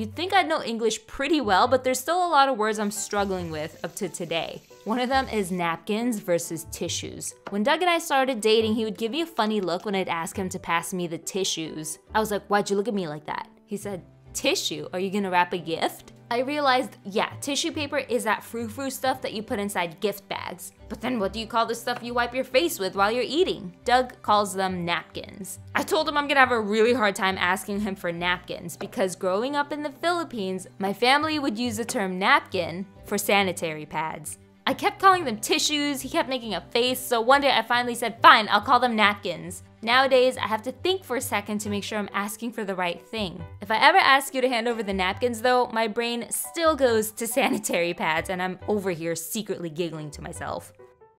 You'd think I'd know English pretty well, but there's still a lot of words I'm struggling with up to today. One of them is napkins versus tissues. When Doug and I started dating, he would give me a funny look when I'd ask him to pass me the tissues. I was like, why'd you look at me like that? He said, tissue, are you gonna wrap a gift? I realized, yeah, tissue paper is that frou-frou stuff that you put inside gift bags. But then what do you call the stuff you wipe your face with while you're eating? Doug calls them napkins. I told him I'm gonna have a really hard time asking him for napkins because growing up in the Philippines, my family would use the term napkin for sanitary pads. I kept calling them tissues, he kept making a face, so one day I finally said, fine, I'll call them napkins. Nowadays, I have to think for a second to make sure I'm asking for the right thing. If I ever ask you to hand over the napkins though, my brain still goes to sanitary pads and I'm over here secretly giggling to myself.